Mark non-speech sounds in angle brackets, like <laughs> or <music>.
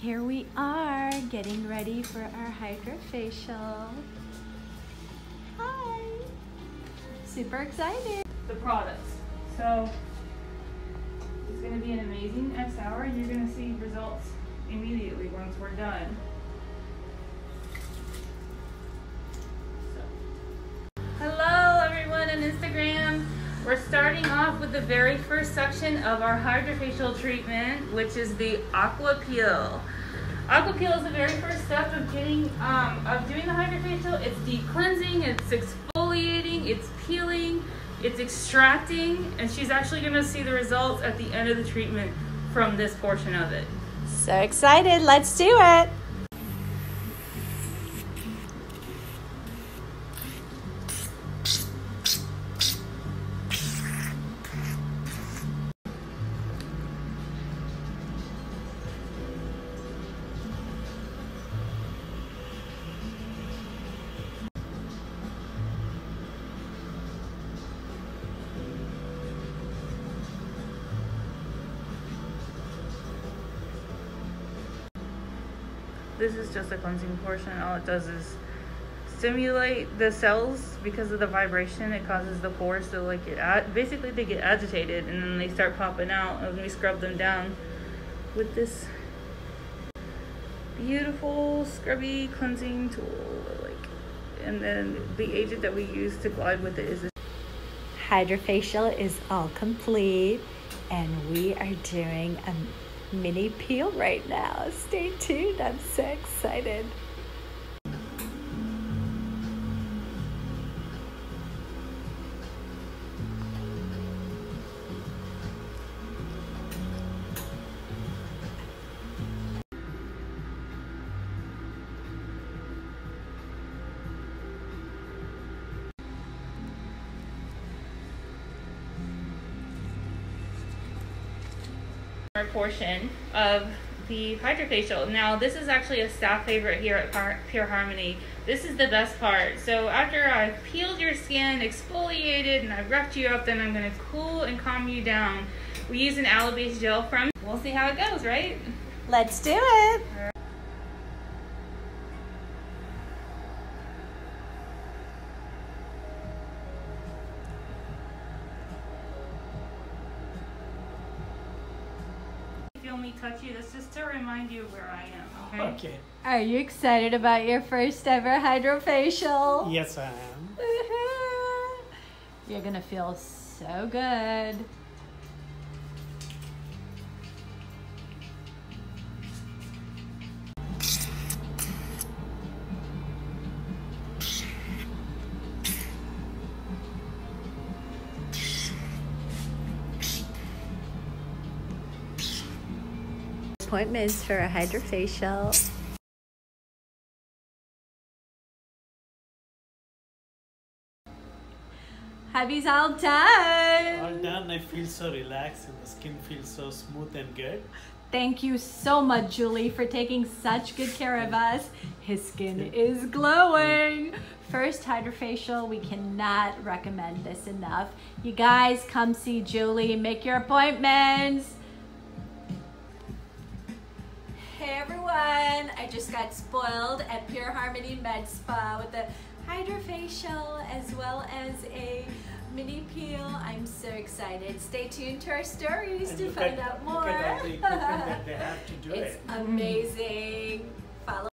Here we are getting ready for our HydraFacial. Hi! Super excited. the products. So it's going to be an amazing X hour you're going to see results immediately once we're done. The very first section of our HydraFacial treatment, which is the Aqua Peel. Aqua Peel is the very first step of getting um, of doing the HydraFacial. It's deep cleansing, it's exfoliating, it's peeling, it's extracting, and she's actually going to see the results at the end of the treatment from this portion of it. So excited. Let's do it. This is just a cleansing portion. All it does is stimulate the cells because of the vibration. It causes the pores to like get ag- basically they get agitated and then they start popping out and we scrub them down with this beautiful scrubby cleansing tool. Like, and then the agent that we use to glide with it is HydraFacial is all complete, and we are doing a mini peel right now. Stay tuned. I'm so excited. Portion of the HydraFacial. Now, this is actually a staff favorite here at Pure Harmony. This is the best part. So after I've peeled your skin, exfoliated, and I've roughed you up, then I'm going to cool and calm you down. We use an aloe-based gel from. We'll see how it goes, right? Let's do it. Me touch you. That's just to remind you where I am. Okay. Okay. Are you excited about your first ever HydraFacial? Yes, I am. You're gonna feel so good. Appointments for a HydraFacial. Hubby's all done. All done. I feel so relaxed and the skin feels so smooth and good. Thank you so much, Julie, for taking such good care of us. His skin is glowing. First HydraFacial, we cannot recommend this enough. You guys come see Julie, make your appointments. Everyone, I just got spoiled at Pure Harmony Med Spa with the HydraFacial as well as a mini peel. I'm so excited. Stay tuned to our stories And to find at- out more. Look at all the <laughs> that they have to do It's it. amazing. Follow